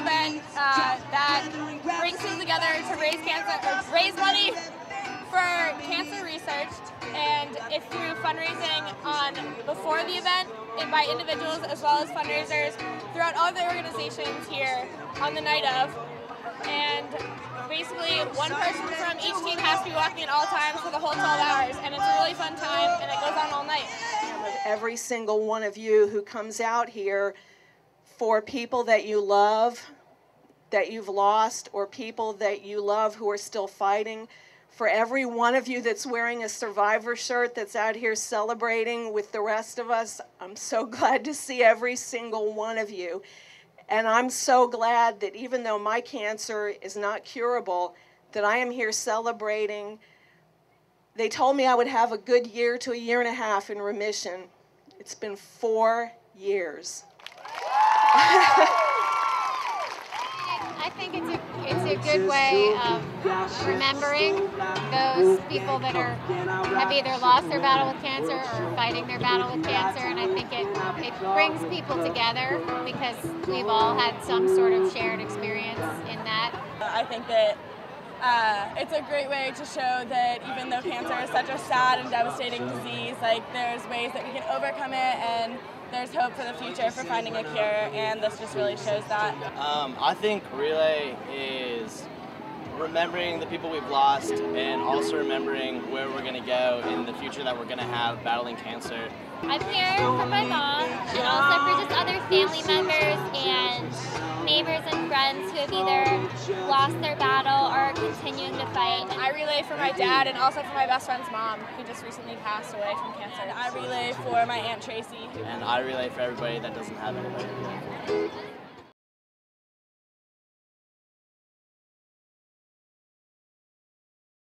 event uh, that brings people together to raise cancer, raise money for cancer research, and it's through fundraising on before the event and by individuals as well as fundraisers throughout all the organizations here on the night of. And basically, one person from each team has to be walking at all times for the whole 12 hours, and it's a really fun time, and it goes on all night. Every single one of you who comes out here for people that you love, that you've lost, or people that you love who are still fighting. For every one of you that's wearing a survivor shirt that's out here celebrating with the rest of us, I'm so glad to see every single one of you. And I'm so glad that even though my cancer is not curable, that I am here celebrating. They told me I would have a good year to a year and a half in remission. It's been four years. I think it's a it's a good way of remembering those people that are have either lost their battle with cancer or fighting their battle with cancer, and I think it it brings people together because we've all had some sort of shared experience in that. I think that uh, it's a great way to show that even though cancer is such a sad and devastating disease, like there's ways that we can overcome it and there's hope for the future for finding a cure, and this just really shows that. Um, I think relay is remembering the people we've lost and also remembering where we're going to go in the future that we're going to have battling cancer. I'm here for my mom and also for just other family members and neighbors and friends who have either lost their battle or are continuing to fight. I relay for my dad and also for my best friend's mom who just recently passed away from cancer. I relay for my Aunt Tracy. And I relay for everybody that doesn't have anybody to.